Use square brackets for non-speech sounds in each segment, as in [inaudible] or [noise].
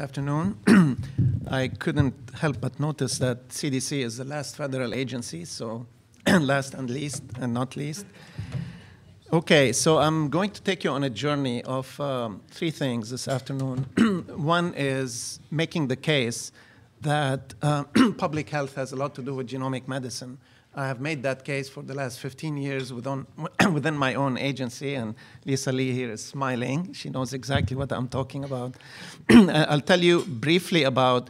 afternoon. [clears throat] I couldn't help but notice that CDC is the last federal agency, so [clears throat] last and least, and not least. Okay, so I'm going to take you on a journey of um, three things this afternoon. [clears throat] One is making the case that uh, public health has a lot to do with genomic medicine. I have made that case for the last 15 years within, [coughs] within my own agency, and Lisa Lee here is smiling. She knows exactly what I'm talking about. [coughs] I'll tell you briefly about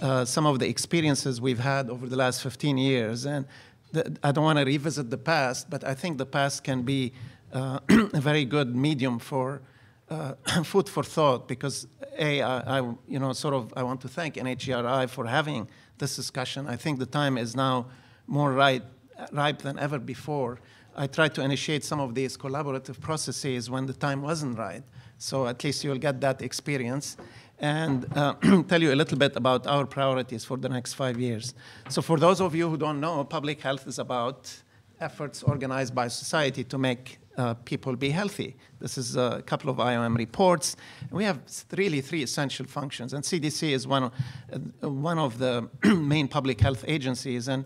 uh, some of the experiences we've had over the last 15 years. And the, I don't want to revisit the past, but I think the past can be uh, [coughs] a very good medium for uh, food for thought because a I, I, you know sort of I want to thank NHGRI for having this discussion. I think the time is now more ripe, ripe than ever before. I tried to initiate some of these collaborative processes when the time wasn't right. So at least you'll get that experience and uh, [clears throat] tell you a little bit about our priorities for the next five years. So for those of you who don't know, public health is about efforts organized by society to make uh, people be healthy. This is a couple of IOM reports. We have really three essential functions, and CDC is one of, uh, one of the [clears throat] main public health agencies. And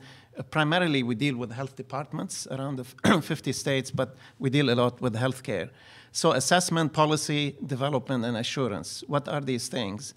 primarily, we deal with health departments around the [clears throat] 50 states, but we deal a lot with healthcare. So, assessment, policy, development, and assurance. What are these things?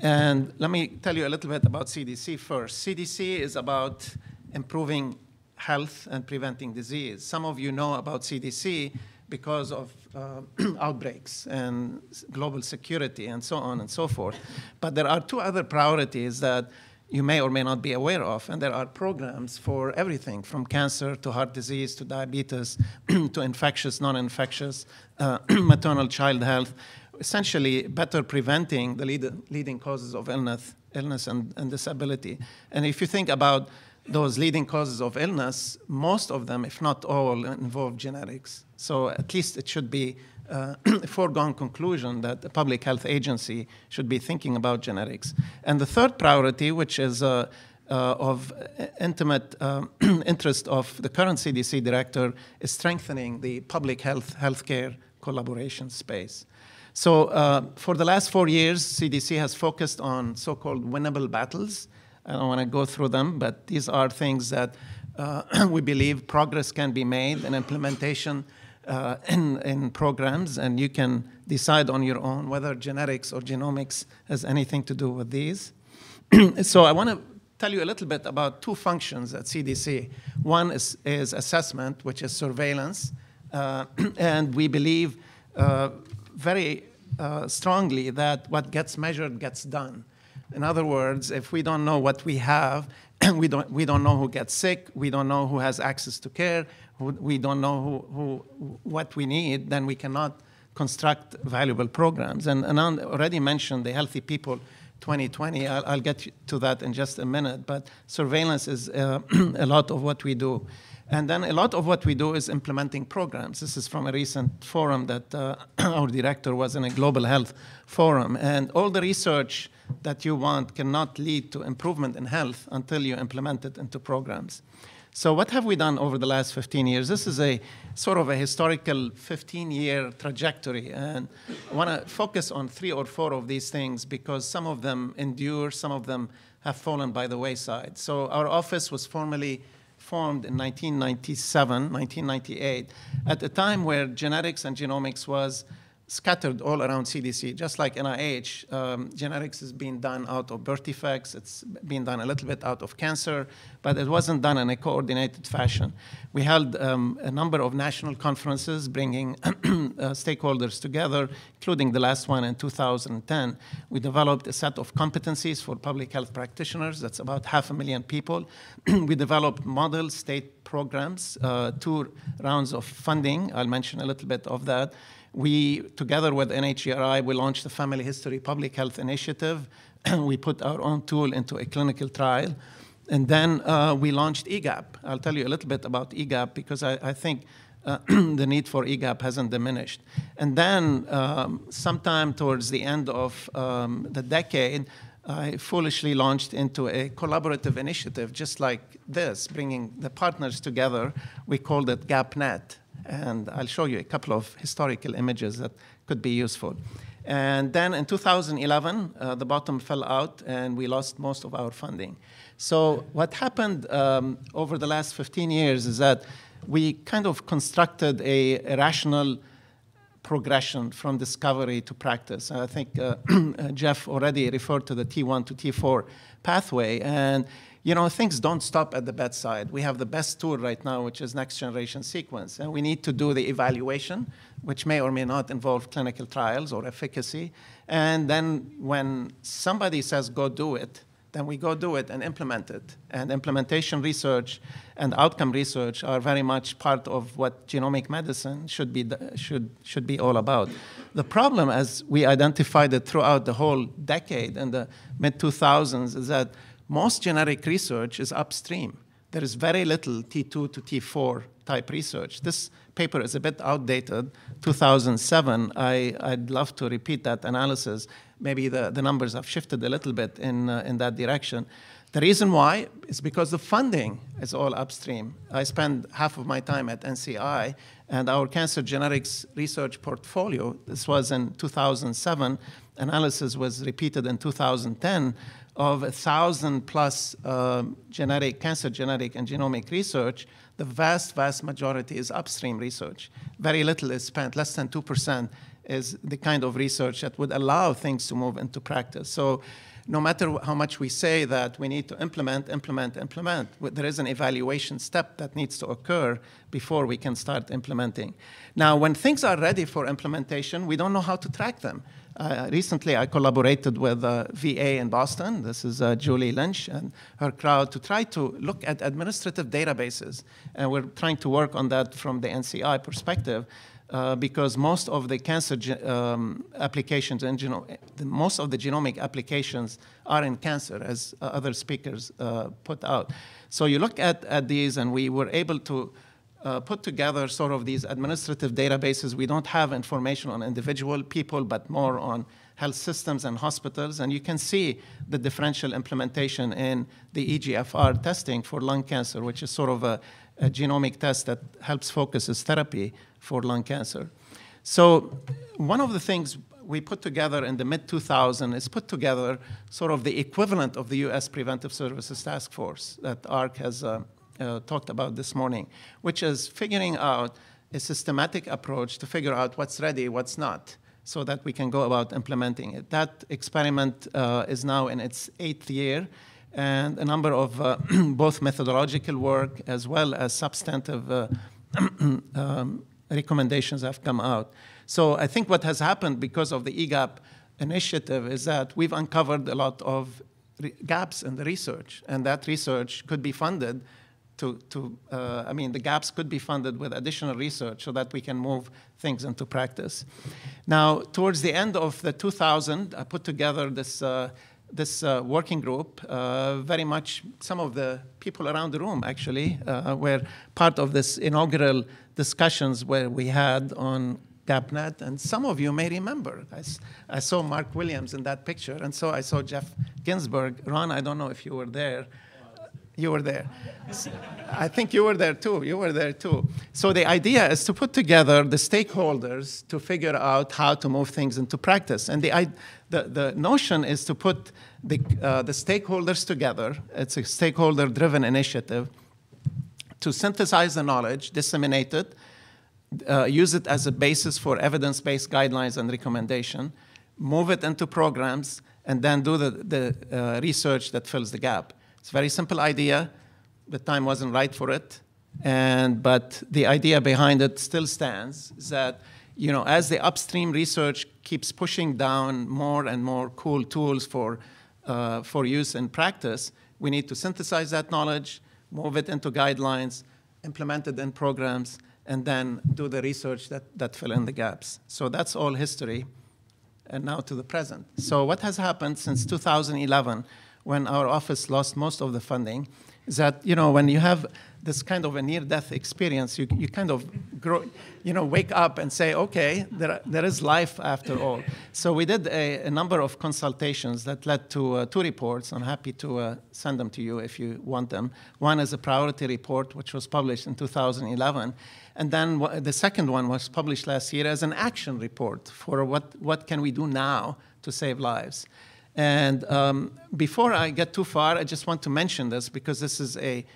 And let me tell you a little bit about CDC first. CDC is about improving health and preventing disease. Some of you know about CDC because of uh, [clears throat] outbreaks and global security and so on and so forth. But there are two other priorities that you may or may not be aware of, and there are programs for everything from cancer to heart disease to diabetes [clears throat] to infectious, non infectious, uh, [clears throat] maternal child health. Essentially, better preventing the lead, leading causes of illness, illness and, and disability. And if you think about those leading causes of illness, most of them, if not all, involve genetics. So at least it should be uh, [clears throat] foregone conclusion that the public health agency should be thinking about genetics. And the third priority, which is uh, uh, of intimate um, [clears throat] interest of the current CDC director, is strengthening the public health healthcare collaboration space. So uh, for the last four years, CDC has focused on so-called winnable battles I don't want to go through them, but these are things that uh, [clears throat] we believe progress can be made in implementation uh, in, in programs, and you can decide on your own whether genetics or genomics has anything to do with these. [clears throat] so I want to tell you a little bit about two functions at CDC. One is, is assessment, which is surveillance, uh, [clears throat] and we believe uh, very uh, strongly that what gets measured gets done. In other words, if we don't know what we have, [clears throat] we don't, we don't know who gets sick, we don't know who has access to care, we don't know who, who, what we need, then we cannot construct valuable programs. And, and I already mentioned the Healthy People 2020. I'll, I'll, get to that in just a minute, but surveillance is uh, [clears throat] a lot of what we do. And then a lot of what we do is implementing programs. This is from a recent forum that uh, [clears throat] our director was in a global health forum. And all the research that you want cannot lead to improvement in health until you implement it into programs. So what have we done over the last 15 years? This is a sort of a historical 15-year trajectory, and I want to focus on three or four of these things because some of them endure, some of them have fallen by the wayside. So our office was formally formed in 1997, 1998, at a time where genetics and genomics was scattered all around CDC, just like NIH. Um, genetics is being done out of birth defects. It's being done a little bit out of cancer, but it wasn't done in a coordinated fashion. We held um, a number of national conferences bringing [clears throat] uh, stakeholders together, including the last one in 2010. We developed a set of competencies for public health practitioners. That's about half a million people. [clears throat] we developed model state programs, uh, two rounds of funding. I'll mention a little bit of that we, together with NHGRI, we launched the Family History Public Health Initiative. [clears throat] we put our own tool into a clinical trial. And then uh, we launched EGAPP. I'll tell you a little bit about EGAPP because I, I think uh, [clears throat] the need for EGAPP hasn't diminished. And then, um, sometime towards the end of um, the decade, I foolishly launched into a collaborative initiative just like this, bringing the partners together. We called it GAPPNet and I'll show you a couple of historical images that could be useful. And then in 2011, uh, the bottom fell out and we lost most of our funding. So what happened um, over the last 15 years is that we kind of constructed a, a rational progression from discovery to practice. And I think uh, [clears throat] Jeff already referred to the T1 to T4 pathway. And you know, things don't stop at the bedside. We have the best tool right now, which is next generation sequence. And we need to do the evaluation, which may or may not involve clinical trials or efficacy. And then when somebody says, go do it, then we go do it and implement it. And implementation research and outcome research are very much part of what genomic medicine should be, should, should be all about. The problem, as we identified it throughout the whole decade in the mid 2000s, is that most genetic research is upstream. There is very little T2 to T4 type research. This paper is a bit outdated, 2007. I, I'd love to repeat that analysis maybe the, the numbers have shifted a little bit in, uh, in that direction. The reason why is because the funding is all upstream. I spend half of my time at NCI, and our cancer genetics research portfolio, this was in 2007, analysis was repeated in 2010, of a thousand plus uh, genetic, cancer genetic and genomic research, the vast, vast majority is upstream research. Very little is spent, less than 2% is the kind of research that would allow things to move into practice. So no matter how much we say that we need to implement, implement, implement, there is an evaluation step that needs to occur before we can start implementing. Now, when things are ready for implementation, we don't know how to track them. Uh, recently, I collaborated with uh, VA in Boston. This is uh, Julie Lynch and her crowd to try to look at administrative databases. And we're trying to work on that from the NCI perspective uh, because most of the cancer um, applications and most of the genomic applications are in cancer, as uh, other speakers put out. So you look at, at these, and we were able to uh, put together sort of these administrative databases. We don't have information on individual people, but more on health systems and hospitals. And you can see the differential implementation in the EGFR testing for lung cancer, which is sort of a, a genomic test that helps focuses therapy for lung cancer. So one of the things we put together in the mid 2000s is put together sort of the equivalent of the U.S. Preventive Services Task Force that AHRQ has uh, uh, talked about this morning, which is figuring out a systematic approach to figure out what's ready, what's not, so that we can go about implementing it. That experiment uh, is now in its eighth year, and a number of uh, [clears throat] both methodological work as well as substantive uh, [clears throat] um, recommendations have come out. So I think what has happened because of the EGAPP initiative is that we've uncovered a lot of gaps in the research, and that research could be funded to, to uh, I mean, the gaps could be funded with additional research so that we can move things into practice. Now, towards the end of the 2000, I put together this, uh, this uh, working group. Uh, very much some of the people around the room, actually, uh, were part of this inaugural discussions where we had on GAPPNet, and some of you may remember. I, I, saw Mark Williams in that picture, and so I saw Jeff Ginsburg. Ron, I don't know if you were there. You were there. I think you were there too. You were there too. So the idea is to put together the stakeholders to figure out how to move things into practice. And the, the, the notion is to put the, uh, the stakeholders together. It's a stakeholder-driven initiative to synthesize the knowledge, disseminate it, uh, use it as a basis for evidence-based guidelines and recommendation, move it into programs, and then do the, the uh, research that fills the gap. It's a very simple idea. The time wasn't right for it, and but the idea behind it still stands. Is that you know as the upstream research keeps pushing down more and more cool tools for uh, for use in practice, we need to synthesize that knowledge, move it into guidelines, implement it in programs, and then do the research that, that fill in the gaps. So that's all history, and now to the present. So what has happened since 2011, when our office lost most of the funding, is that, you know, when you have this kind of a near-death experience, you, you kind of grow, you know, wake up and say, okay, there, there is life after all. So we did a, a number of consultations that led to uh, two reports. I'm happy to uh, send them to you if you want them. One is a priority report, which was published in 2011. And then the second one was published last year as an action report for what, what can we do now to save lives. And um, before I get too far, I just want to mention this because this is a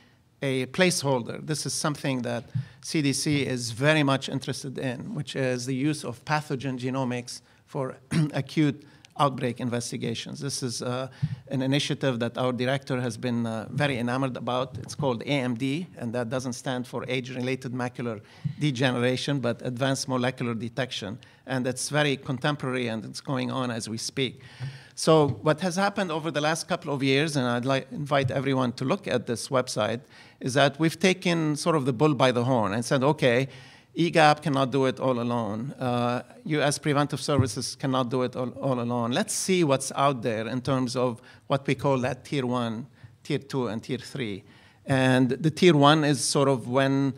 a placeholder. This is something that CDC is very much interested in, which is the use of pathogen genomics for [clears throat] acute outbreak investigations. This is uh, an initiative that our director has been uh, very enamored about. It's called AMD, and that doesn't stand for age-related macular degeneration, but advanced molecular detection. And it's very contemporary, and it's going on as we speak. So what has happened over the last couple of years, and I'd like invite everyone to look at this website, is that we've taken sort of the bull by the horn and said, okay, EGAPP cannot do it all alone. Uh, U.S. Preventive Services cannot do it all, all, alone. Let's see what's out there in terms of what we call that tier one, tier two, and tier three. And the tier one is sort of when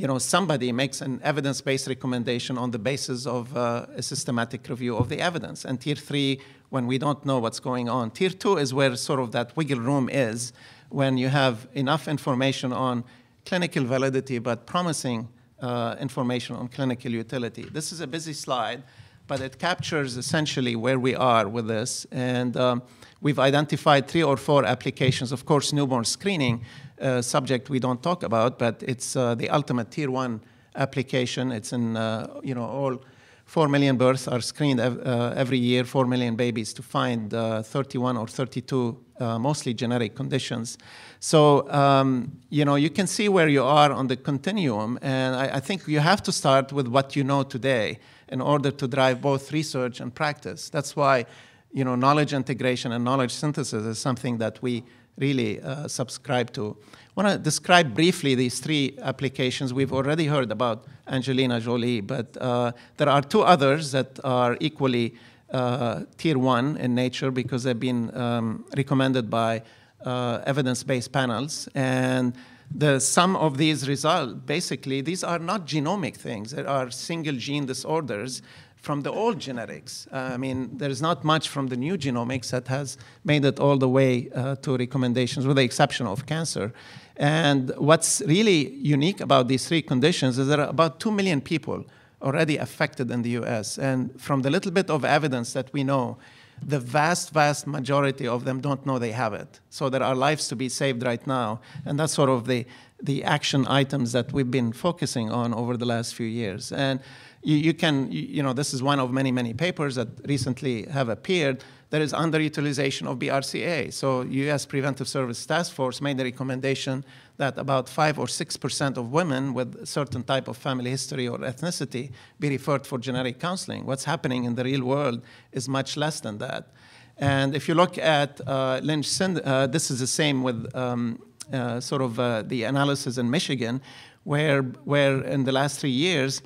you know, somebody makes an evidence-based recommendation on the basis of uh, a systematic review of the evidence. And tier three, when we don't know what's going on. Tier two is where sort of that wiggle room is, when you have enough information on clinical validity, but promising uh, information on clinical utility. This is a busy slide, but it captures essentially where we are with this. And um, we've identified three or four applications. Of course, newborn screening, uh, subject we don't talk about, but it's uh, the ultimate tier one application. It's in, uh, you know, all 4 million births are screened ev uh, every year, 4 million babies to find uh, 31 or 32 uh, mostly genetic conditions. So, um, you know, you can see where you are on the continuum, and I, I, think you have to start with what you know today in order to drive both research and practice. That's why, you know, knowledge integration and knowledge synthesis is something that we really uh, subscribe to. I want to describe briefly these three applications. We've already heard about Angelina Jolie, but uh, there are two others that are equally uh, tier one in nature because they've been um, recommended by uh, evidence-based panels. And the sum of these results, basically, these are not genomic things. There are single gene disorders from the old genetics. Uh, I mean, there's not much from the new genomics that has made it all the way uh, to recommendations, with the exception of cancer. And what's really unique about these three conditions is there are about 2 million people already affected in the US. And from the little bit of evidence that we know, the vast, vast majority of them don't know they have it. So there are lives to be saved right now. And that's sort of the, the action items that we've been focusing on over the last few years. And you, you can, you, you know, this is one of many, many papers that recently have appeared. There is underutilization of BRCA. So U.S. Preventive Service Task Force made a recommendation that about 5 or 6% of women with certain type of family history or ethnicity be referred for genetic counseling. What's happening in the real world is much less than that. And if you look at uh, Lynch, uh, this is the same with um, uh, sort of uh, the analysis in Michigan, where, where in the last three years,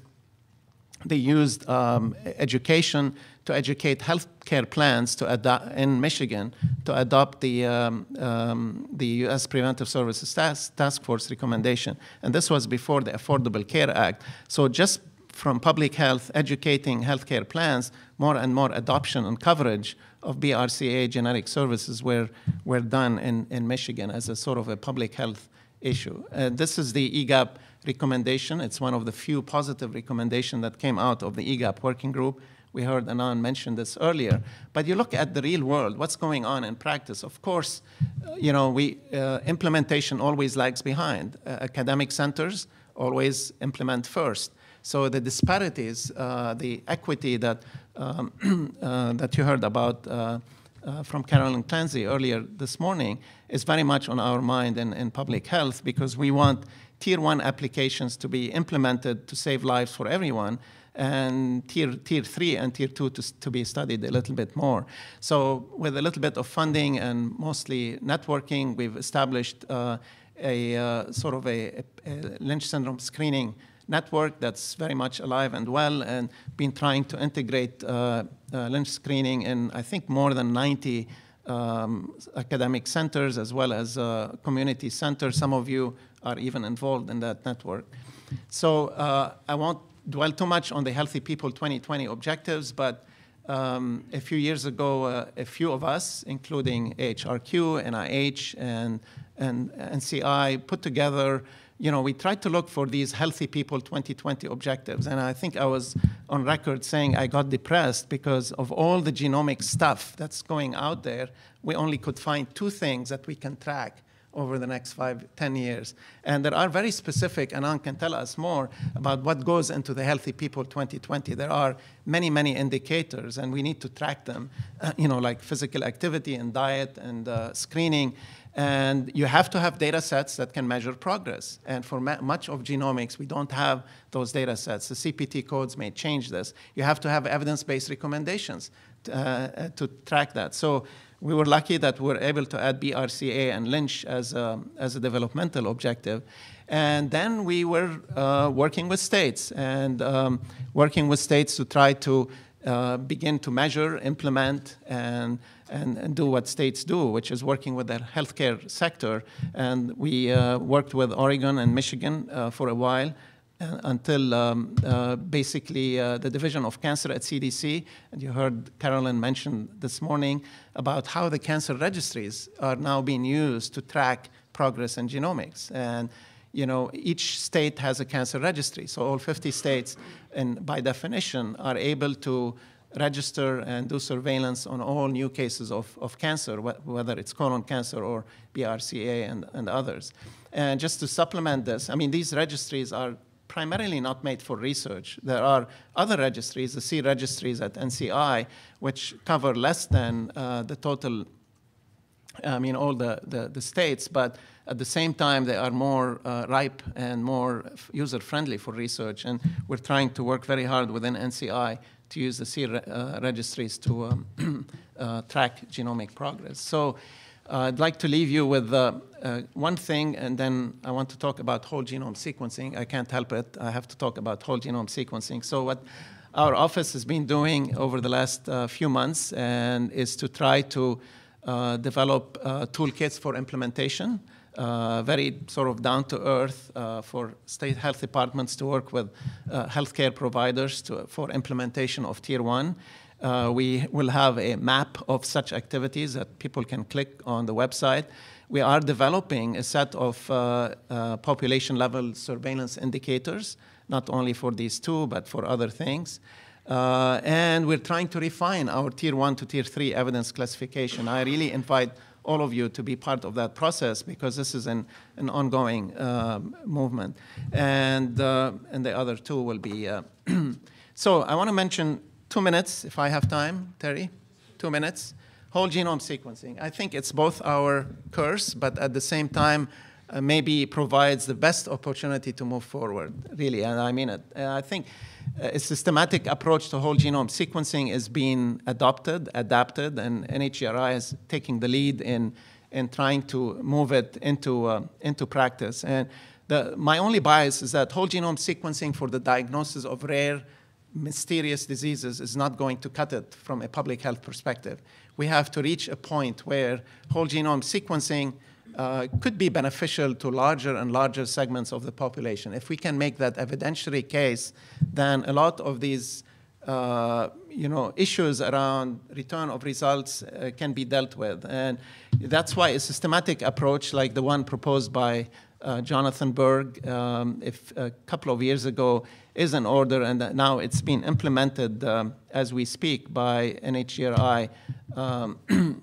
they used um, education to educate healthcare plans to adopt in Michigan to adopt the um, um, the U.S. Preventive Services Task, Task Force recommendation, and this was before the Affordable Care Act. So just from public health, educating healthcare plans, more and more adoption and coverage of BRCA genetic services were were done in in Michigan as a sort of a public health issue. Uh, this is the EGAPP recommendation. It's one of the few positive recommendations that came out of the EGAPP working group. We heard Anand mention this earlier. But you look at the real world, what's going on in practice. Of course, uh, you know, we, uh, implementation always lags behind. Uh, academic centers always implement first. So the disparities, uh, the equity that, um, [clears throat] uh, that you heard about uh, from Carolyn Clancy earlier this morning is very much on our mind in, in public health because we want tier one applications to be implemented to save lives for everyone, and tier, tier three and tier two to, to be studied a little bit more. So with a little bit of funding and mostly networking, we've established uh, a uh, sort of a, a, Lynch syndrome screening network that's very much alive and well and been trying to integrate uh, uh Lynch screening in, I think, more than 90 um, academic centers as well as uh, community centers. Some of you are even involved in that network. So uh, I won't dwell too much on the Healthy People 2020 objectives, but um, a few years ago, uh, a few of us, including HRQ, NIH, and, and NCI, put together you know, we tried to look for these healthy people 2020 objectives. And I think I was on record saying I got depressed because of all the genomic stuff that's going out there, we only could find two things that we can track over the next five, ten years. And there are very specific, and Ann can tell us more about what goes into the Healthy People 2020. There are many, many indicators, and we need to track them, uh, you know, like physical activity and diet and uh, screening. And you have to have data sets that can measure progress. And for much of genomics, we don't have those data sets. The CPT codes may change this. You have to have evidence-based recommendations to, uh, to track that. So we were lucky that we were able to add BRCA and Lynch as a, as a developmental objective. And then we were uh, working with states and um, working with states to try to uh, begin to measure, implement, and, and, and, do what states do, which is working with the healthcare sector. And we uh, worked with Oregon and Michigan uh, for a while uh, until um, uh, basically uh, the Division of Cancer at CDC, and you heard Carolyn mention this morning about how the cancer registries are now being used to track progress in genomics. And you know, each state has a cancer registry. So all 50 states, and by definition, are able to register and do surveillance on all new cases of, of cancer, wh whether it's colon cancer or BRCA and, and others. And just to supplement this, I mean, these registries are primarily not made for research. There are other registries, the SEER registries at NCI, which cover less than uh, the total, I mean, all the, the, the states, but at the same time, they are more uh, ripe and more user-friendly for research, and we're trying to work very hard within NCI to use the re uh, registries to um, [clears throat] uh, track genomic progress. So uh, I'd like to leave you with uh, uh, one thing, and then I want to talk about whole genome sequencing. I can't help it. I have to talk about whole genome sequencing. So what our office has been doing over the last few months and is to try to develop toolkits for implementation uh, very sort of down to earth uh, for state health departments to work with uh, healthcare providers to, for implementation of tier one. Uh, we will have a map of such activities that people can click on the website. We are developing a set of uh, uh, population level surveillance indicators, not only for these two, but for other things. and we're trying to refine our tier one to tier three evidence classification. I really invite all of you to be part of that process because this is an, an ongoing uh, movement. And, uh, and the other two will be. Uh, [clears throat] so I want to mention two minutes, if I have time, Terry, two minutes. Whole genome sequencing. I think it's both our curse, but at the same time, uh, maybe provides the best opportunity to move forward, really, and I mean it. And I think a systematic approach to whole genome sequencing is being adopted, adapted, and NHGRI is taking the lead in, in trying to move it into, uh, into practice. And the, my only bias is that whole genome sequencing for the diagnosis of rare, mysterious diseases is not going to cut it from a public health perspective. We have to reach a point where whole genome sequencing uh, could be beneficial to larger and larger segments of the population. If we can make that evidentiary case, then a lot of these uh, you know, issues around return of results uh, can be dealt with. And that's why a systematic approach like the one proposed by uh, Jonathan Berg um, if, a couple of years ago is in order, and now it's being implemented um, as we speak by NHGRI um, [clears throat]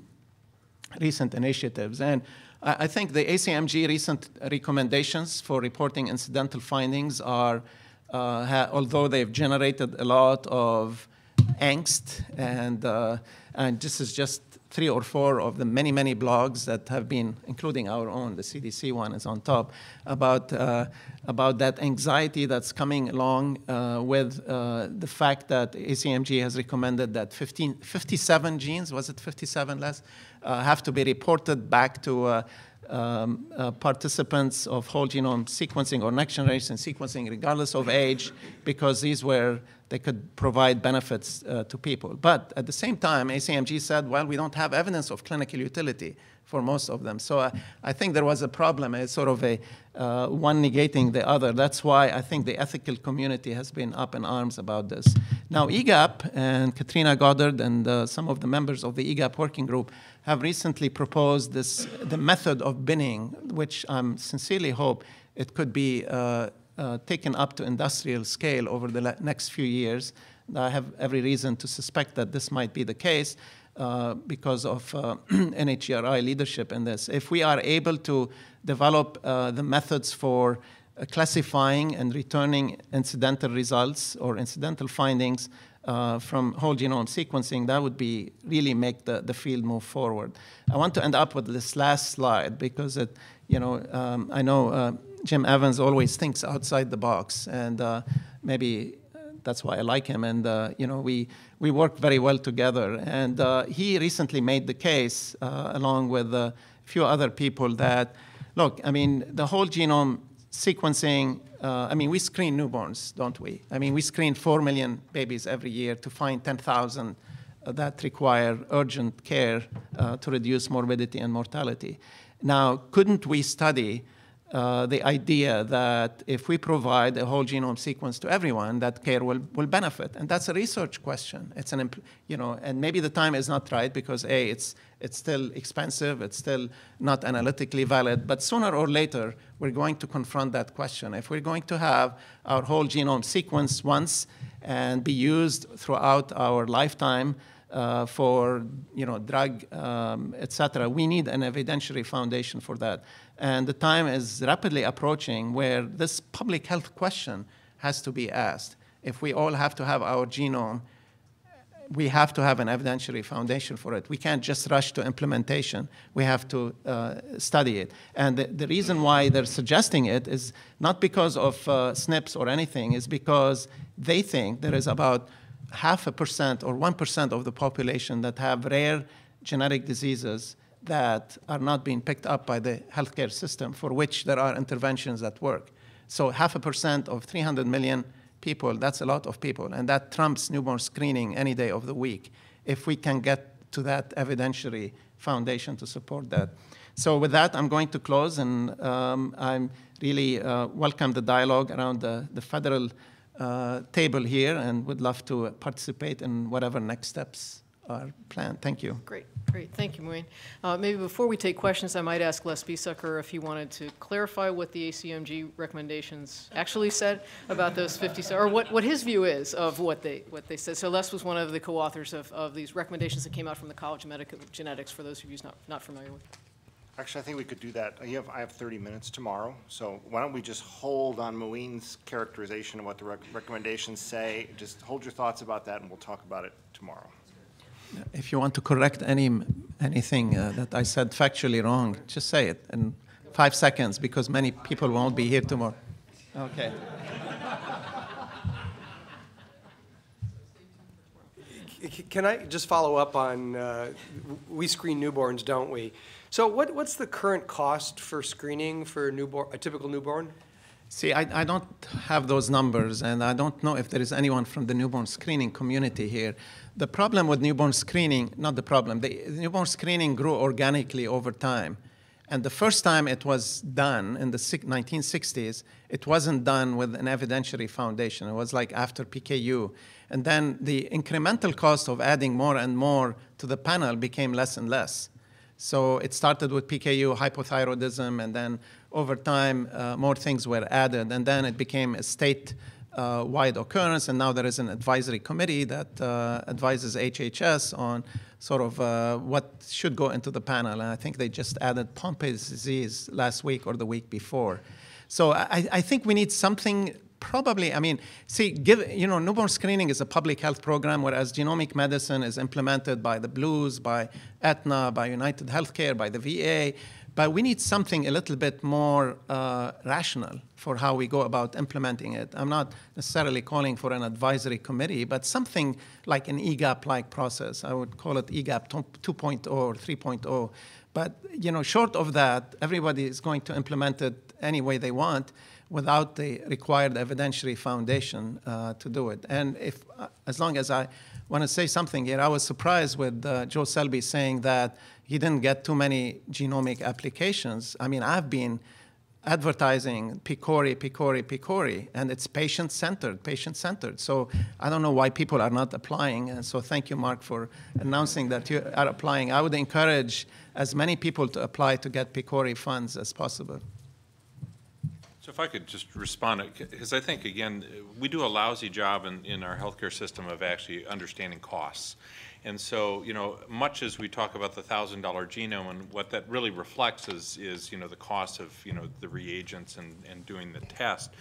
recent initiatives. And I think the ACMG recent recommendations for reporting incidental findings are, uh, although they've generated a lot of angst, and, uh, and this is just three or four of the many, many blogs that have been, including our own, the CDC one is on top, about, uh, about that anxiety that's coming along uh, with uh, the fact that ACMG has recommended that 15, 57 genes, was it 57 less, have to be reported back to uh, um, uh, participants of whole genome sequencing or next generation sequencing, regardless of age, because these were they could provide benefits uh, to people. But at the same time, ACMG said, well, we don't have evidence of clinical utility for most of them. So uh, I think there was a problem, it's sort of a uh, one negating the other. That's why I think the ethical community has been up in arms about this. Now, EGAPP and Katrina Goddard and uh, some of the members of the EGAPP working group have recently proposed this, the method of binning, which I sincerely hope it could be uh, uh, taken up to industrial scale over the next few years. I have every reason to suspect that this might be the case uh, because of uh, [clears throat] NHGRI leadership in this. If we are able to develop uh, the methods for uh, classifying and returning incidental results or incidental findings uh, from whole genome sequencing, that would be really make the, the field move forward. I want to end up with this last slide because it, you know, um, I know uh, Jim Evans always thinks outside the box, and uh, maybe that's why I like him. And uh, you know, we we work very well together. And uh, he recently made the case, uh, along with a few other people, that look, I mean, the whole genome sequencing uh, I mean, we screen newborns, don't we? I mean, we screen 4 million babies every year to find 10,000 uh, that require urgent care uh, to reduce morbidity and mortality. Now, couldn't we study uh, the idea that if we provide a whole genome sequence to everyone, that care will, will benefit. And that's a research question. It's an, you know, and maybe the time is not right because A, it's, it's still expensive, it's still not analytically valid, but sooner or later, we're going to confront that question. If we're going to have our whole genome sequence once and be used throughout our lifetime, uh, for you know drug um, etc. We need an evidentiary foundation for that. And the time is rapidly approaching where this public health question has to be asked. If we all have to have our genome, we have to have an evidentiary foundation for it. We can't just rush to implementation. We have to uh, study it. And the, the, reason why they're suggesting it is not because of uh, SNPs or anything, is because they think there is about half a percent or 1% of the population that have rare genetic diseases that are not being picked up by the healthcare system for which there are interventions that work. So half a percent of 300 million people, that's a lot of people, and that trumps newborn screening any day of the week if we can get to that evidentiary foundation to support that. So with that, I'm going to close, and um, I'm really uh, welcome the dialogue around the, the federal uh, table here and would love to participate in whatever next steps are planned. Thank you. Great, great. Thank you, Muin. Uh, maybe before we take questions, I might ask Les Biesecker if he wanted to clarify what the ACMG recommendations actually said about those 50, or what, what his view is of what they, what they said. So Les was one of the co-authors of, of these recommendations that came out from the College of Medical Genetics, for those of you not, not familiar with Actually, I think we could do that. You have, I have 30 minutes tomorrow, so why don't we just hold on Muin's characterization of what the rec recommendations say? Just hold your thoughts about that, and we'll talk about it tomorrow. If you want to correct any anything uh, that I said factually wrong, just say it in five seconds because many people won't be here tomorrow. Okay. Can I just follow up on, uh, we screen newborns, don't we? So what, what's the current cost for screening for a, newborn, a typical newborn? See, I, I don't have those numbers, and I don't know if there is anyone from the newborn screening community here. The problem with newborn screening, not the problem, the newborn screening grew organically over time. And the first time it was done in the 1960s, it wasn't done with an evidentiary foundation. It was like after PKU. And then the incremental cost of adding more and more to the panel became less and less. So it started with PKU, hypothyroidism, and then over time, uh, more things were added. And then it became a state uh, occurrence, and now there is an advisory committee that uh, advises HHS on sort of uh, what should go into the panel. And I think they just added Pompe's disease last week or the week before. So I, I think we need something probably, I mean, see, give, you know, newborn screening is a public health program, whereas genomic medicine is implemented by the Blues, by Aetna, by United Healthcare, by the VA. But we need something a little bit more uh, rational for how we go about implementing it. I'm not necessarily calling for an advisory committee, but something like an EGAPP-like process. I would call it EGAPP 2.0 or 3.0. But you know, short of that, everybody is going to implement it any way they want without the required evidentiary foundation uh, to do it. And if, uh, as long as I want to say something here, I was surprised with uh, Joe Selby saying that he didn't get too many genomic applications. I mean, I've been advertising PCORI, PCORI, PCORI, and it's patient-centered, patient-centered. So I don't know why people are not applying. And so thank you, Mark, for announcing that you are applying. I would encourage as many people to apply to get PCORI funds as possible. If I could just respond, uh, because I think, again, we do a lousy job in, in our healthcare system of actually understanding costs. And so, you know, much as we talk about the thousand dollar genome, and what that really reflects is, is, you know, the cost of, you know, the reagents and, and doing the test.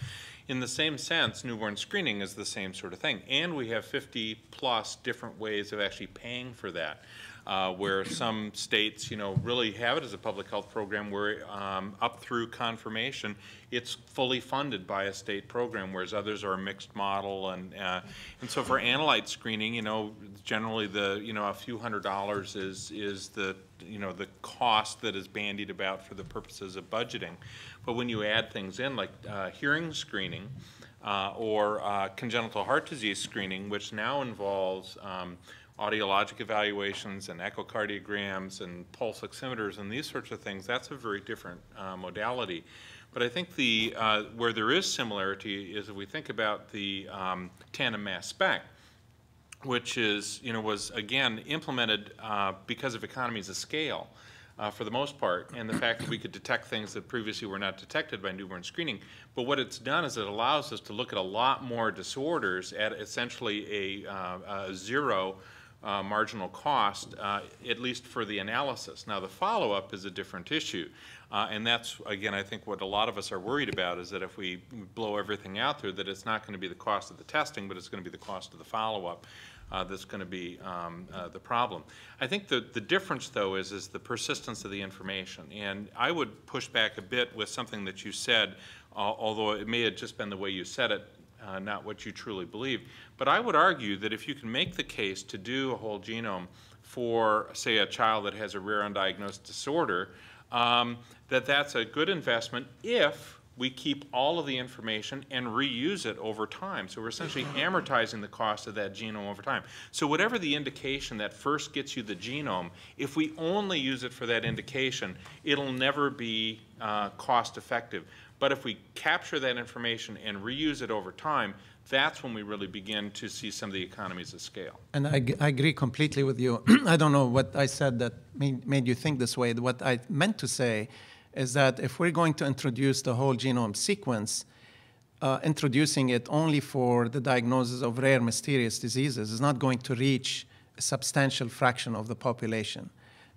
In the same sense, newborn screening is the same sort of thing. And we have 50 plus different ways of actually paying for that uh, where some states, you know, really have it as a public health program where um, up through confirmation, it's fully funded by a state program, whereas others are a mixed model. And, uh, and so for analyte screening, you know, generally the, you know, a few hundred dollars is, is the, you know, the cost that is bandied about for the purposes of budgeting. But when you add things in like uh, hearing screening, uh, or uh, congenital heart disease screening, which now involves um, audiologic evaluations and echocardiograms and pulse oximeters and these sorts of things, that's a very different uh, modality. But I think the, uh, where there is similarity is if we think about the um, tandem mass spec, which is, you know, was again implemented uh, because of economies of scale. Uh, for the most part, and the fact that we could detect things that previously were not detected by newborn screening. But what it's done is it allows us to look at a lot more disorders at essentially a, uh, a zero uh, marginal cost, uh, at least for the analysis. Now, the follow-up is a different issue. Uh, and that's, again, I think what a lot of us are worried about is that if we blow everything out there, that it's not going to be the cost of the testing, but it's going to be the cost of the follow-up. Uh, that's going to be um, uh, the problem. I think the, the difference, though, is, is the persistence of the information. And I would push back a bit with something that you said, uh, although it may have just been the way you said it, uh, not what you truly believe. But I would argue that if you can make the case to do a whole genome for, say, a child that has a rare undiagnosed disorder, um, that that's a good investment if we keep all of the information and reuse it over time. So we're essentially [laughs] amortizing the cost of that genome over time. So whatever the indication that first gets you the genome, if we only use it for that indication, it'll never be uh, cost effective. But if we capture that information and reuse it over time, that's when we really begin to see some of the economies of scale. And I, I agree completely with you. [clears throat] I don't know what I said that made, made you think this way. What I meant to say is that if we're going to introduce the whole genome sequence, uh, introducing it only for the diagnosis of rare mysterious diseases is not going to reach a substantial fraction of the population.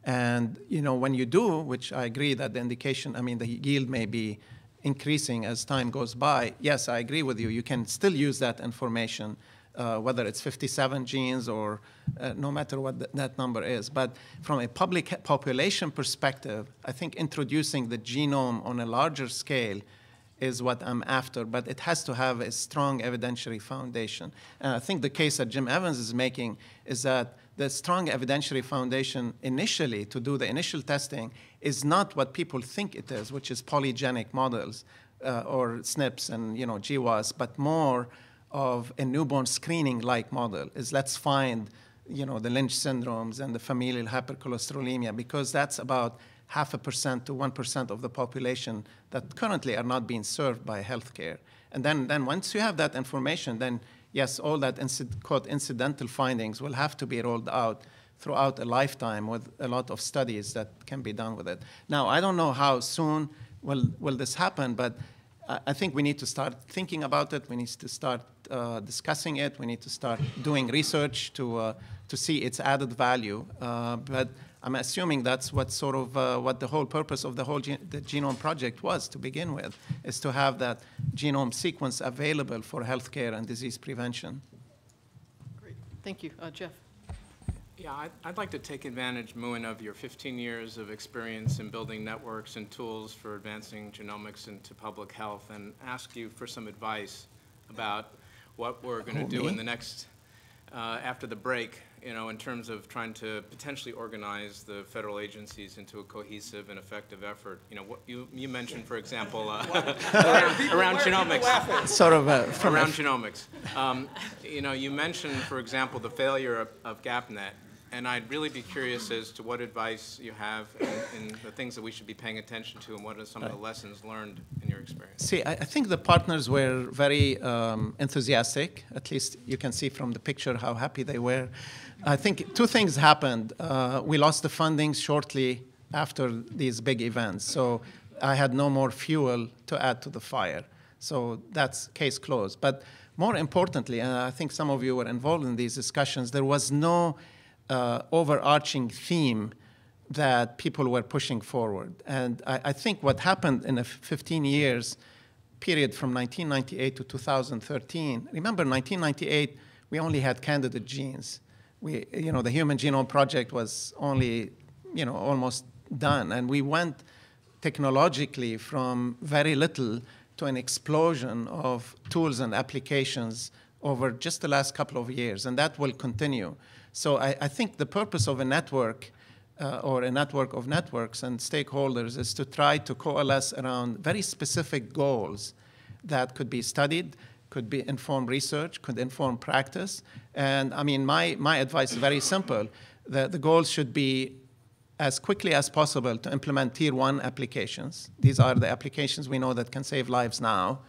And you know, when you do, which I agree that the indication, I mean, the yield may be increasing as time goes by, yes, I agree with you. You can still use that information, uh, whether it's 57 genes or uh, no matter what th that number is. But from a public population perspective, I think introducing the genome on a larger scale is what I'm after, but it has to have a strong evidentiary foundation. And I think the case that Jim Evans is making is that the strong evidentiary foundation initially to do the initial testing is not what people think it is, which is polygenic models uh, or SNPs and you know GWAS, but more of a newborn screening-like model. Is let's find you know the Lynch syndromes and the familial hypercholesterolemia because that's about half a percent to one percent of the population that currently are not being served by healthcare. And then, then once you have that information, then yes, all that quote incidental findings will have to be rolled out throughout a lifetime with a lot of studies that can be done with it. Now, I don't know how soon will, will this happen, but I think we need to start thinking about it. We need to start uh, discussing it. We need to start doing research to, uh, to see its added value. Uh, but I'm assuming that's what sort of uh, what the whole purpose of the whole gen- the genome project was to begin with, is to have that genome sequence available for healthcare and disease prevention. Great, thank you. Uh, Jeff? Yeah, I'd, I'd like to take advantage, Muin, of your 15 years of experience in building networks and tools for advancing genomics into public health and ask you for some advice about what we're going to Oh, do me? in the next, uh, after the break, you know, in terms of trying to potentially organize the federal agencies into a cohesive and effective effort. You know, what you, you mentioned, for example, uh, [laughs] around, around genomics Sort of uh, from around genomics. Um, You know, you mentioned, for example, the failure of, of GAPPNet, and I'd really be curious as to what advice you have and, the things that we should be paying attention to, and what are some of the lessons learned in your experience? See, I, I think the partners were very um, enthusiastic. At least you can see from the picture how happy they were. I think two things happened. Uh, we lost the funding shortly after these big events, so I had no more fuel to add to the fire. So that's case closed. But more importantly, and I think some of you were involved in these discussions, there was no uh, overarching theme that people were pushing forward. And I, I think what happened in the 15 years period from 1998 to 2013, remember 1998, we only had candidate genes. We, you know, the Human Genome Project was only, you know, almost done. And we went technologically from very little to an explosion of tools and applications over just the last couple of years, and that will continue. So I, I think the purpose of a network uh, or a network of networks and stakeholders is to try to coalesce around very specific goals that could be studied, could be inform research, could inform practice. And I mean, my, my advice is very simple. The, the goals should be as quickly as possible to implement tier one applications. These are the applications we know that can save lives now.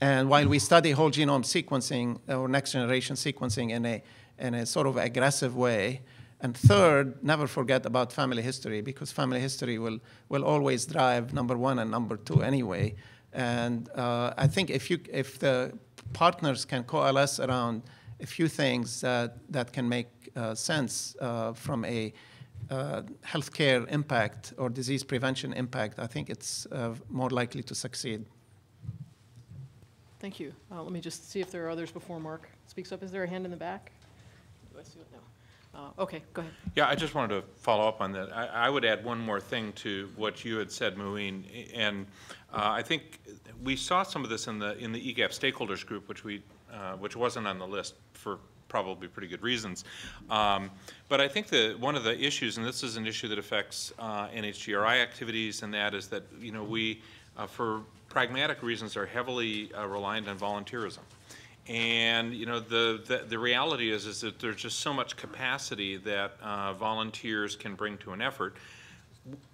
And while we study whole genome sequencing or next generation sequencing in a, in a sort of aggressive way, and third, never forget about family history because family history will, will always drive number one and number two anyway. And uh, I think if, you, if the partners can coalesce around a few things that, that can make uh, sense uh, from a uh, healthcare impact or disease prevention impact, I think it's uh, more likely to succeed. Thank you. Uh, Let me just see if there are others before Mark speaks up. Is there a hand in the back? See it? No. Uh, Okay, go ahead. Yeah, I just wanted to follow up on that. I, I would add one more thing to what you had said, Muin, and uh, I think we saw some of this in the, in the EGAPP stakeholders group, which we, uh, which wasn't on the list for probably pretty good reasons. Um, But I think that one of the issues, and this is an issue that affects uh, NHGRI activities, and that is that, you know, we, uh, for pragmatic reasons, are heavily uh, reliant on volunteerism. And, you know, the, the, the reality is, is that there's just so much capacity that uh, volunteers can bring to an effort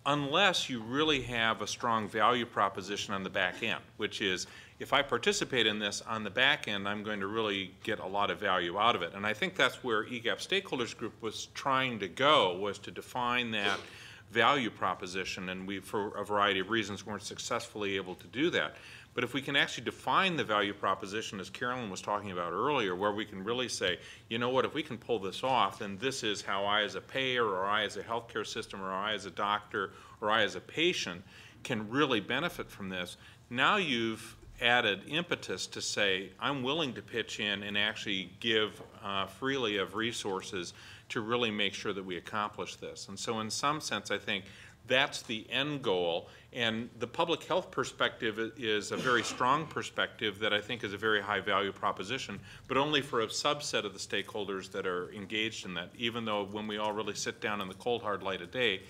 unless you really have a strong value proposition on the back end, which is, if I participate in this on the back end, I'm going to really get a lot of value out of it. And I think that's where EGAPP Stakeholders Group was trying to go, was to define that value proposition, and we, for a variety of reasons, weren't successfully able to do that. But if we can actually define the value proposition, as Carolyn was talking about earlier, where we can really say, you know what, if we can pull this off, then this is how I as a payer, or I as a healthcare system, or I as a doctor, or I as a patient can really benefit from this. Now you've added impetus to say, I'm willing to pitch in and actually give uh, freely of resources to really make sure that we accomplish this. And so in some sense, I think that's the end goal. And the public health perspective is a very strong perspective that I think is a very high value proposition, but only for a subset of the stakeholders that are engaged in that. Even though when we all really sit down in the cold hard light of day,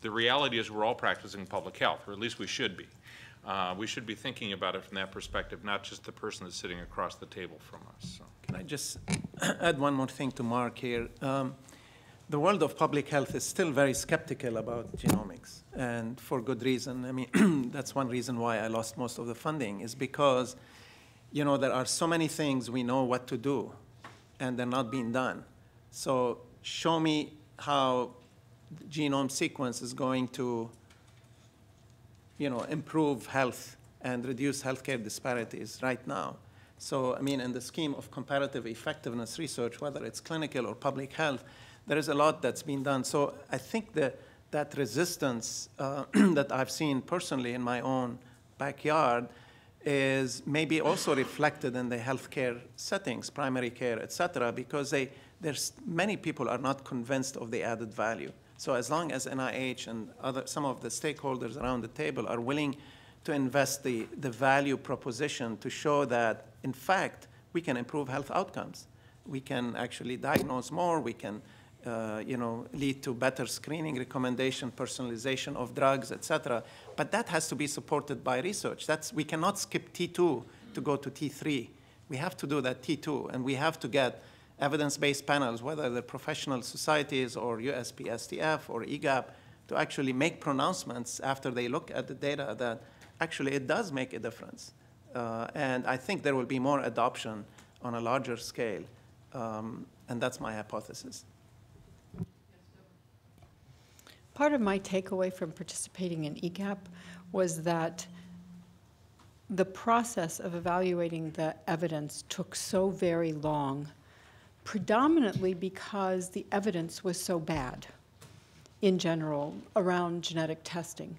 the reality is we're all practicing public health, or at least we should be. Uh, we should be thinking about it from that perspective, not just the person that's sitting across the table from us. So. Can I just [coughs] add one more thing to Mark here? Um, the world of public health is still very skeptical about genomics, and for good reason. I mean, [clears throat] that's one reason why I lost most of the funding, is because, you know, there are so many things we know what to do, and they're not being done. So show me how genome sequence is going to, you know, improve health and reduce healthcare disparities right now. So, I mean, in the scheme of comparative effectiveness research, whether it's clinical or public health, there is a lot that's been done. So I think that that resistance uh, [clears throat] that I've seen personally in my own backyard is maybe also reflected in the healthcare settings, primary care, et cetera, because they, there's many people are not convinced of the added value. So as long as NIH and other, some of the stakeholders around the table are willing to invest the, the value proposition to show that, in fact, we can improve health outcomes. We can actually diagnose more, we can uh, you know, lead to better screening recommendation, personalization of drugs, et cetera. But that has to be supported by research. That's, we cannot skip T2 to go to T3. We have to do that T2, and we have to get evidence-based panels, whether they're professional societies or USPSTF or EGAPP, to actually make pronouncements after they look at the data that actually it does make a difference. Uh, and I think there will be more adoption on a larger scale, um, and that's my hypothesis. Part of my takeaway from participating in EGAPP was that the process of evaluating the evidence took so very long, predominantly because the evidence was so bad in general around genetic testing.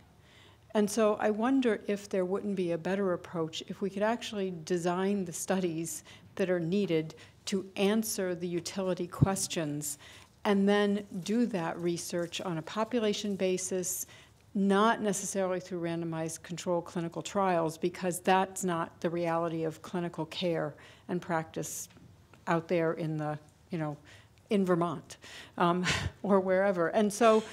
And so I wonder if there wouldn't be a better approach if we could actually design the studies that are needed to answer the utility questions and then do that research on a population basis, not necessarily through randomized control clinical trials, because that's not the reality of clinical care and practice out there in the, you know, in Vermont um, [laughs] or wherever. And so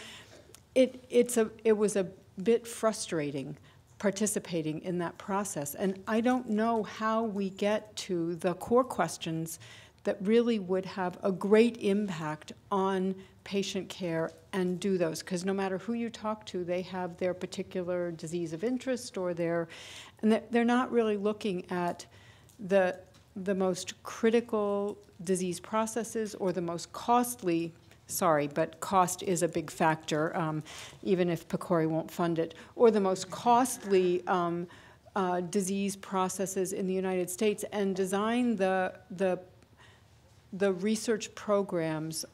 it, it's a, it was a bit frustrating participating in that process. And I don't know how we get to the core questions that really would have a great impact on patient care and do those. Because no matter who you talk to they have their particular disease of interest or their and they're not really looking at the the most critical disease processes or the most costly sorry but cost is a big factor um, even if PCORI won't fund it or the most costly um, uh, disease processes in the United States and design the the the research programs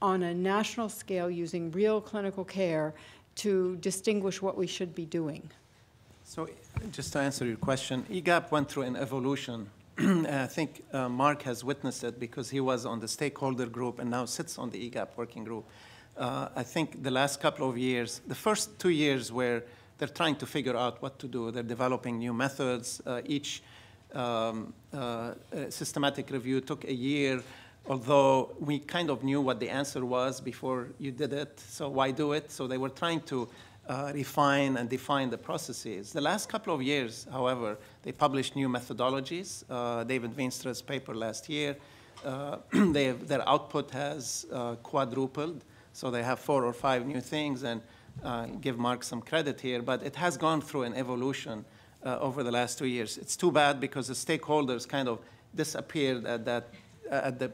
on a national scale using real clinical care to distinguish what we should be doing? So just to answer your question, EGAPP went through an evolution. [clears throat] I think uh, Mark has witnessed it because he was on the stakeholder group and now sits on the EGAPP working group. Uh, I think the last couple of years, the first two years where they're trying to figure out what to do. They're developing new methods. Uh, each um, uh, systematic review took a year although we kind of knew what the answer was before you did it, so why do it? So they were trying to uh, refine and define the processes. The last couple of years, however, they published new methodologies. Uh, David Veenstra's paper last year, uh, [clears throat] have, their output has uh, quadrupled, so they have four or five new things, and uh, give Mark some credit here, but it has gone through an evolution uh, over the last two years. It's too bad because the stakeholders kind of disappeared at that at the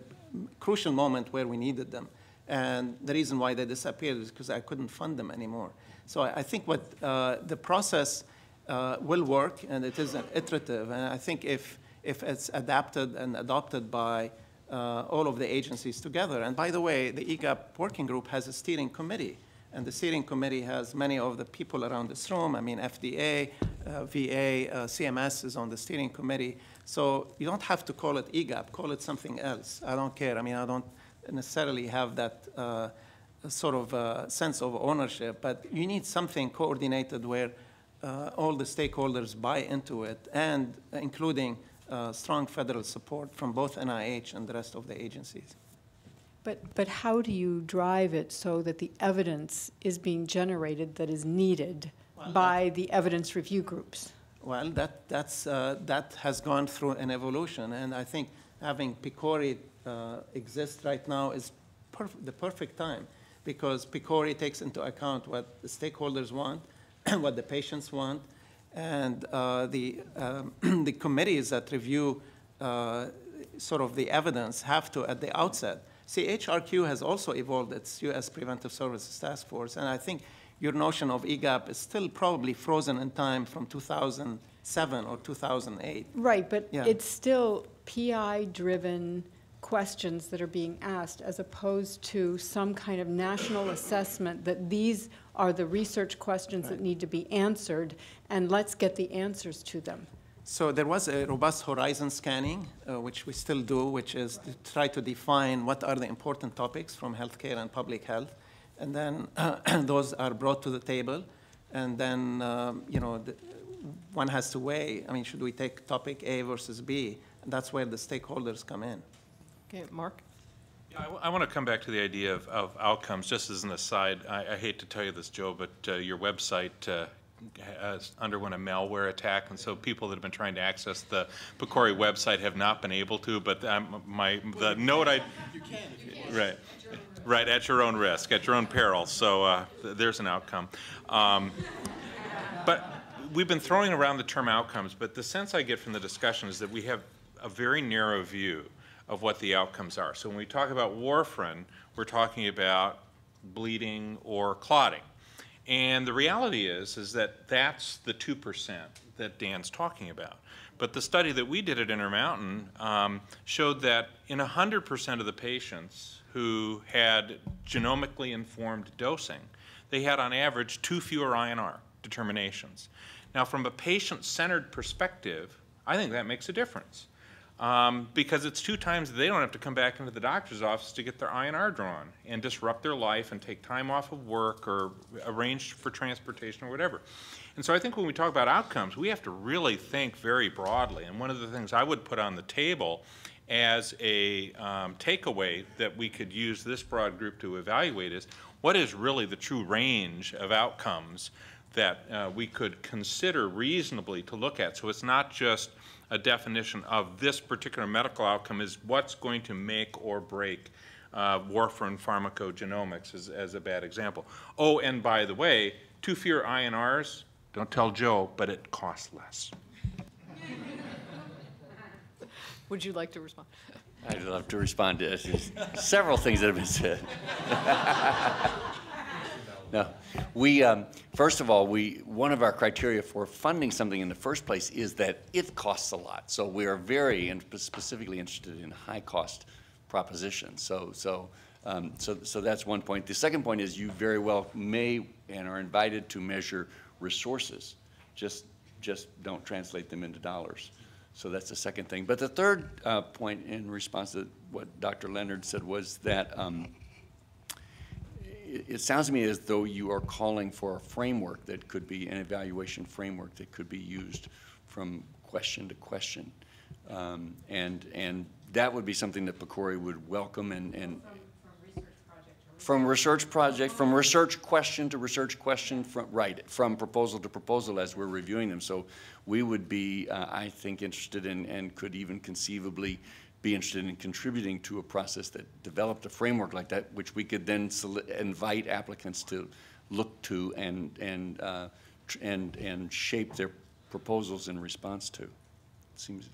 crucial moment where we needed them. And the reason why they disappeared is because I couldn't fund them anymore. So I, I think what uh, the process uh, will work, and it is an iterative. And I think if, if it's adapted and adopted by uh, all of the agencies together. And by the way, the EGAPP working group has a steering committee. And the steering committee has many of the people around this room. I mean, FDA, uh, VA, uh, CMS is on the steering committee. So you don't have to call it EGAPP, call it something else. I don't care. I mean, I don't necessarily have that uh, sort of uh, sense of ownership, but you need something coordinated where uh, all the stakeholders buy into it, and including uh, strong federal support from both NIH and the rest of the agencies. But, but how do you drive it so that the evidence is being generated that is needed well, by the evidence review groups? Well, that, that's, uh, that has gone through an evolution, and I think having PCORI uh, exist right now is perf the perfect time because PCORI takes into account what the stakeholders want, [clears throat] what the patients want, and uh, the, um, [clears throat] the committees that review uh, sort of the evidence have to, at the outset. AHRQ has also evolved its U.S. Preventive Services Task Force, and I think your notion of EGAPP is still probably frozen in time from 2007 or 2008. Right, but Yeah. it's still PI-driven questions that are being asked as opposed to some kind of national assessment that these are the research questions that need to be answered and let's get the answers to them. So there was a robust horizon scanning, uh, which we still do, which is to try to define what are the important topics from healthcare and public health. And then uh, [clears throat] those are brought to the table. And then, um, you know, the, one has to weigh, I mean, should we take topic A versus B? And that's where the stakeholders come in. Okay, Mark? Yeah, I, want to come back to the idea of, of outcomes, just as an aside. I, I hate to tell you this, Joe, but uh, your website uh, has underwent a malware attack, and so people that have been trying to access the PCORI website have not been able to. But um, my the note I you can, if you right right at your own risk, at your own peril. So uh, th there's an outcome. Um, but we've been throwing around the term outcomes, but the sense I get from the discussion is that we have a very narrow view of what the outcomes are. So when we talk about warfarin, we're talking about bleeding or clotting. And the reality is, is that that's the 2% that Dan's talking about. But the study that we did at Intermountain um, showed that in 100% of the patients who had genomically informed dosing, they had on average two fewer INR determinations. Now, from a patient-centered perspective, I think that makes a difference um, because it's two times they don't have to come back into the doctor's office to get their INR drawn and disrupt their life and take time off of work or arrange for transportation or whatever. And so I think when we talk about outcomes, we have to really think very broadly. And one of the things I would put on the table as a um, takeaway that we could use this broad group to evaluate is what is really the true range of outcomes that uh, we could consider reasonably to look at. So it's not just a definition of this particular medical outcome is what's going to make or break uh, warfarin pharmacogenomics as, as a bad example. Oh, and by the way, two fewer INRs, don't tell Joe, but it costs less. Would you like to respond? I'd love to respond to several things that have been said. [laughs] No, we um, first of all, we one of our criteria for funding something in the first place is that it costs a lot. So we are very and specifically interested in high cost propositions. So so. Um, so, so that's one point. The second point is you very well may and are invited to measure resources. Just, just don't translate them into dollars. So that's the second thing. But the third uh, point in response to what Dr. Leonard said was that um, it, sounds to me as though you are calling for a framework that could be an evaluation framework that could be used from question to question. Um, and, and that would be something that PCORI would welcome and, and from research project, from research question to research question, from, right, from proposal to proposal as we're reviewing them. So we would be, uh, I think, interested in and could even conceivably be interested in contributing to a process that developed a framework like that, which we could then invite applicants to look to and, and, uh, and, and shape their proposals in response to. It seems.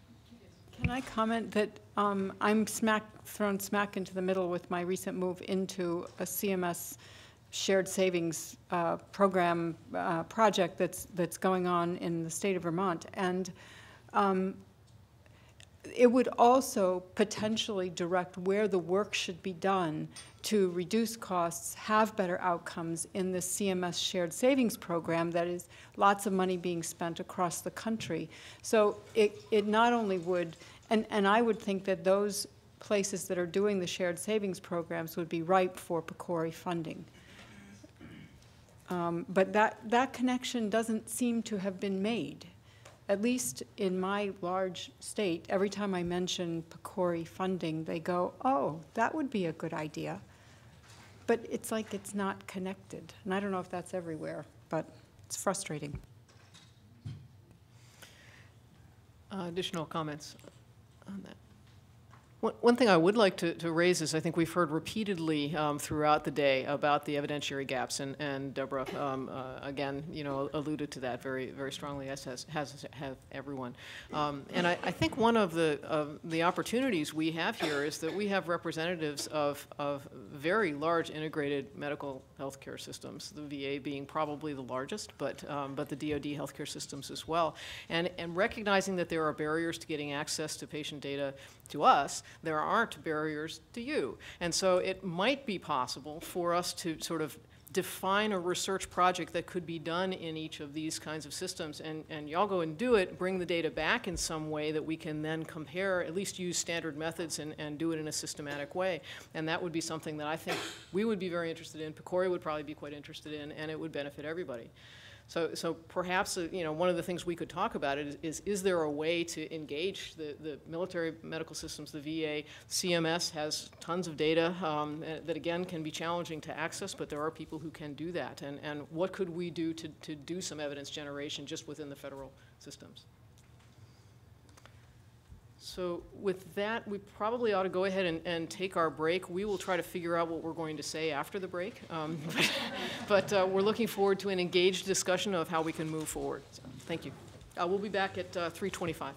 Can I comment that um, I'm smack, thrown smack into the middle with my recent move into a CMS shared savings uh, program uh, project that's, that's going on in the state of Vermont. And um, it would also potentially direct where the work should be done to reduce costs, have better outcomes in the CMS shared savings program that is lots of money being spent across the country. So it, it not only would, and, and I would think that those places that are doing the shared savings programs would be ripe for PCORI funding. Um, but that, that connection doesn't seem to have been made at least in my large state, every time I mention PCORI funding, they go, oh, that would be a good idea. But it's like it's not connected. And I don't know if that's everywhere, but it's frustrating. Uh, additional comments on that? One thing I would like to, to raise is I think we've heard repeatedly um, throughout the day about the evidentiary gaps, and, and Deborah, um, uh, again, you know, alluded to that very, very strongly, as has, has have everyone. Um, and I, I, think one of the, the opportunities we have here is that we have representatives of, of very large integrated medical healthcare systems, the VA being probably the largest, but, um, but the DoD healthcare systems as well. And, and recognizing that there are barriers to getting access to patient data to us, there aren't barriers to you. And so it might be possible for us to sort of define a research project that could be done in each of these kinds of systems, and, and y'all go and do it, bring the data back in some way that we can then compare, at least use standard methods and, and do it in a systematic way. And that would be something that I think we would be very interested in, PCORI would probably be quite interested in, and it would benefit everybody. So, so perhaps, uh, you know, one of the things we could talk about is, is, is there a way to engage the, the military medical systems, the VA? CMS has tons of data um, eh, that, again, can be challenging to access, but there are people who can do that. And, and what could we do to, to do some evidence generation just within the federal systems? So with that, we probably ought to go ahead and, and take our break. We will try to figure out what we're going to say after the break. Um, [laughs] But uh, we're looking forward to an engaged discussion of how we can move forward. So, Thank you. Uh, We'll be back at uh, 3:25.